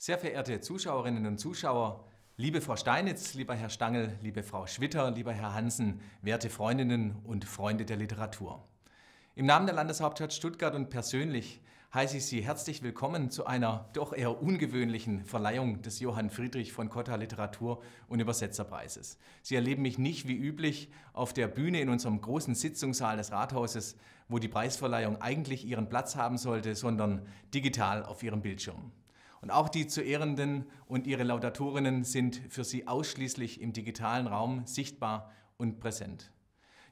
Sehr verehrte Zuschauerinnen und Zuschauer, liebe Frau Steinitz, lieber Herr Stangl, liebe Frau Schwitter, lieber Herr Hansen, werte Freundinnen und Freunde der Literatur. Im Namen der Landeshauptstadt Stuttgart und persönlich heiße ich Sie herzlich willkommen zu einer doch eher ungewöhnlichen Verleihung des Johann Friedrich von Cotta Literatur- und Übersetzerpreises. Sie erleben mich nicht wie üblich auf der Bühne in unserem großen Sitzungssaal des Rathauses, wo die Preisverleihung eigentlich ihren Platz haben sollte, sondern digital auf Ihrem Bildschirm. Und auch die zu Ehrenden und ihre Laudatorinnen sind für sie ausschließlich im digitalen Raum sichtbar und präsent.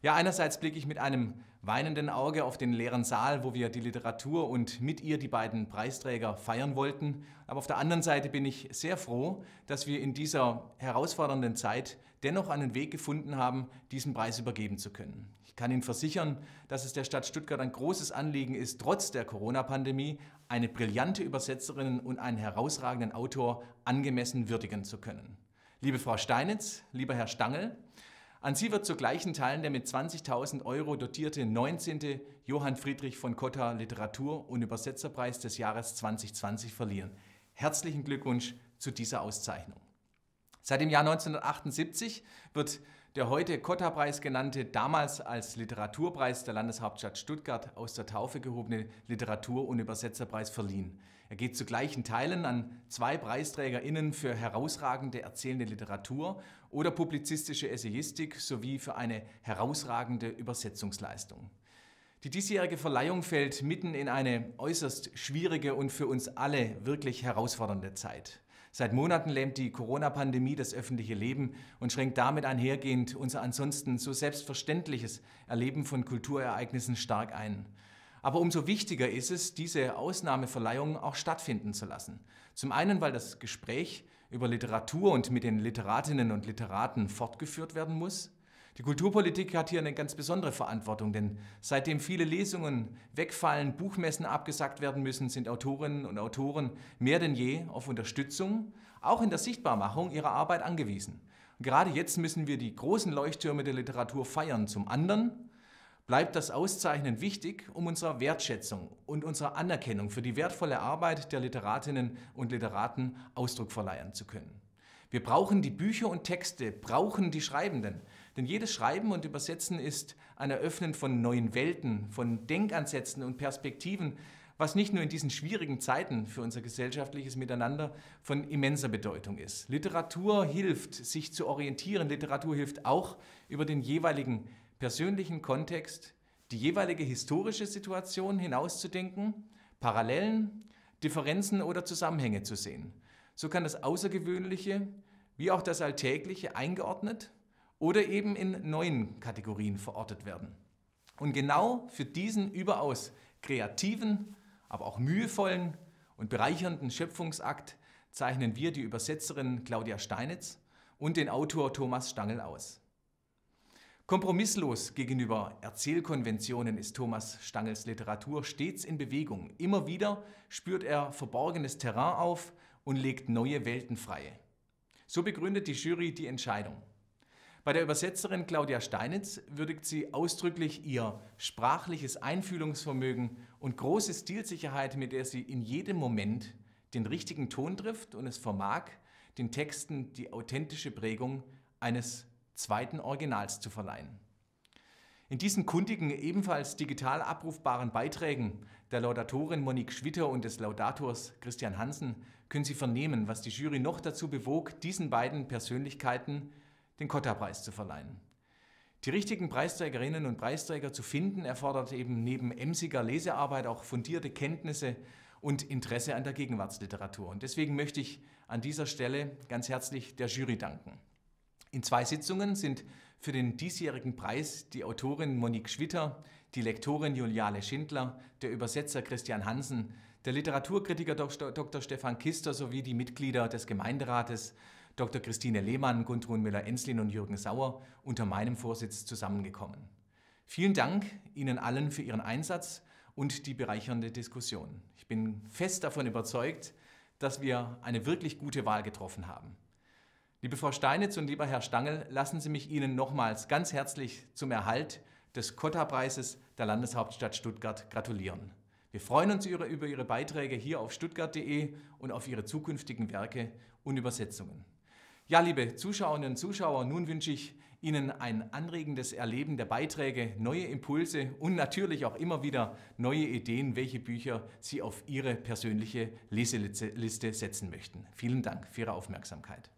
Ja, einerseits blicke ich mit einem weinenden Auge auf den leeren Saal, wo wir die Literatur und mit ihr die beiden Preisträger feiern wollten. Aber auf der anderen Seite bin ich sehr froh, dass wir in dieser herausfordernden Zeit dennoch einen Weg gefunden haben, diesen Preis übergeben zu können. Ich kann Ihnen versichern, dass es der Stadt Stuttgart ein großes Anliegen ist, trotz der Corona-Pandemie eine brillante Übersetzerin und einen herausragenden Autor angemessen würdigen zu können. Liebe Frau Steinitz, lieber Herr Stangl, an Sie wird zu gleichen Teilen der mit 20.000 Euro dotierte 19. Johann Friedrich von Cotta Literatur- und Übersetzerpreis des Jahres 2020 verliehen. Herzlichen Glückwunsch zu dieser Auszeichnung. Seit dem Jahr 1978 wird der heute Cotta-Preis genannte, damals als Literaturpreis der Landeshauptstadt Stuttgart aus der Taufe gehobene Literatur- und Übersetzerpreis verliehen. Er geht zu gleichen Teilen an zwei PreisträgerInnen für herausragende erzählende Literatur oder publizistische Essayistik sowie für eine herausragende Übersetzungsleistung. Die diesjährige Verleihung fällt mitten in eine äußerst schwierige und für uns alle wirklich herausfordernde Zeit. Seit Monaten lähmt die Corona-Pandemie das öffentliche Leben und schränkt damit einhergehend unser ansonsten so selbstverständliches Erleben von Kulturereignissen stark ein. Aber umso wichtiger ist es, diese Ausnahmeverleihung auch stattfinden zu lassen. Zum einen, weil das Gespräch über Literatur und mit den Literatinnen und Literaten fortgeführt werden muss. Die Kulturpolitik hat hier eine ganz besondere Verantwortung, denn seitdem viele Lesungen wegfallen, Buchmessen abgesagt werden müssen, sind Autorinnen und Autoren mehr denn je auf Unterstützung, auch in der Sichtbarmachung ihrer Arbeit angewiesen. Gerade jetzt müssen wir die großen Leuchttürme der Literatur feiern. Zum anderen bleibt das Auszeichnen wichtig, um unserer Wertschätzung und unserer Anerkennung für die wertvolle Arbeit der Literatinnen und Literaten Ausdruck verleihen zu können. Wir brauchen die Bücher und Texte, brauchen die Schreibenden. Denn jedes Schreiben und Übersetzen ist ein Eröffnen von neuen Welten, von Denkansätzen und Perspektiven, was nicht nur in diesen schwierigen Zeiten für unser gesellschaftliches Miteinander von immenser Bedeutung ist. Literatur hilft, sich zu orientieren. Literatur hilft auch, über den jeweiligen persönlichen Kontext, die jeweilige historische Situation hinauszudenken, Parallelen, Differenzen oder Zusammenhänge zu sehen. So kann das Außergewöhnliche wie auch das Alltägliche eingeordnet oder eben in neuen Kategorien verortet werden. Und genau für diesen überaus kreativen, aber auch mühevollen und bereichernden Schöpfungsakt zeichnen wir die Übersetzerin Claudia Steinitz und den Autor Thomas Stangl aus. Kompromisslos gegenüber Erzählkonventionen ist Thomas Stangels Literatur stets in Bewegung. Immer wieder spürt er verborgenes Terrain auf und legt neue Welten frei. So begründet die Jury die Entscheidung. Bei der Übersetzerin Claudia Steinitz würdigt sie ausdrücklich ihr sprachliches Einfühlungsvermögen und große Stilsicherheit, mit der sie in jedem Moment den richtigen Ton trifft und es vermag, den Texten die authentische Prägung eines zweiten Originals zu verleihen. In diesen kundigen, ebenfalls digital abrufbaren Beiträgen der Laudatorin Monique Schwitter und des Laudators Christian Hansen können Sie vernehmen, was die Jury noch dazu bewog, diesen beiden Persönlichkeiten den Cotta-Preis zu verleihen. Die richtigen Preisträgerinnen und Preisträger zu finden, erfordert eben neben emsiger Lesearbeit auch fundierte Kenntnisse und Interesse an der Gegenwartsliteratur. Und deswegen möchte ich an dieser Stelle ganz herzlich der Jury danken. In zwei Sitzungen sind für den diesjährigen Preis die Autorin Monique Schwitter, die Lektorin Juliane Schindler, der Übersetzer Christian Hansen, der Literaturkritiker Dr. Stefan Kister sowie die Mitglieder des Gemeinderates Dr. Christine Lehmann, Gundrun Müller-Enslin und Jürgen Sauer unter meinem Vorsitz zusammengekommen. Vielen Dank Ihnen allen für Ihren Einsatz und die bereichernde Diskussion. Ich bin fest davon überzeugt, dass wir eine wirklich gute Wahl getroffen haben. Liebe Frau Steinitz und lieber Herr Stangl, lassen Sie mich Ihnen nochmals ganz herzlich zum Erhalt des Cotta-Preises der Landeshauptstadt Stuttgart gratulieren. Wir freuen uns über Ihre Beiträge hier auf stuttgart.de und auf Ihre zukünftigen Werke und Übersetzungen. Ja, liebe Zuschauerinnen und Zuschauer, nun wünsche ich Ihnen ein anregendes Erleben der Beiträge, neue Impulse und natürlich auch immer wieder neue Ideen, welche Bücher Sie auf Ihre persönliche Leseliste setzen möchten. Vielen Dank für Ihre Aufmerksamkeit.